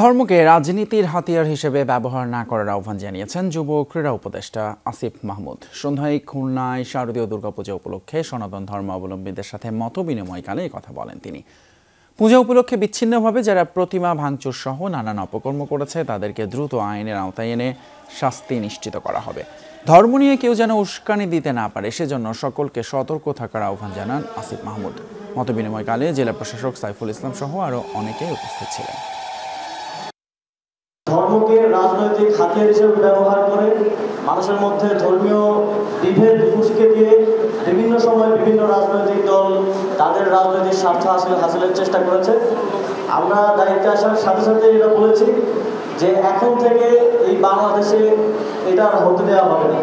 ধর্মকে রাজনীতির হাতিয়ার হিসেবে ব্যবহার না করার আহ্বান জানিয়েছেন যুব ক্রীড়া উপদেষ্টা আসিফ মাহমুদ। সন্ধ্যায় খুলনায় শারদীয় দুর্গাপূজা উপলক্ষে সনাতন ধর্মাবলম্বীদের সাথে মত বিনিময়কালে কথা বলেন তিনি। পূজা উপলক্ষে বিচ্ছিন্নভাবে যারা প্রতিমা, ভাঙচুর সহ নানান অপকর্ম করেছে, তাদেরকে দ্রুত আইনের আওতায় এনে শাস্তি নিশ্চিত করা হবে। ধর্ম নিয়ে কেউ যেন উস্কানি দিতে না পারে, সেজন্য সকলকে সতর্ক থাকার আহ্বান জানান আসিফ মাহমুদ। মতবিনিময়কালে জেলা প্রশাসক সাইফুল ইসলাম সহ আরও অনেকেই উপস্থিত ছিলেন। ধর্মকে রাজনৈতিক হাতিয়ার হিসেবে ব্যবহার করে মানুষের মধ্যে ধর্মীয় বিভেদ উস্কে দিয়ে বিভিন্ন সময় বিভিন্ন রাজনৈতিক দল তাদের রাজনৈতিক স্বার্থ হাসিল হাসিলের চেষ্টা করেছে। আমরা দায়িত্বে আসার সাথে সাথে এটা বলেছি যে এখন থেকে এই বাংলাদেশে এটা হতে দেওয়া হবে না।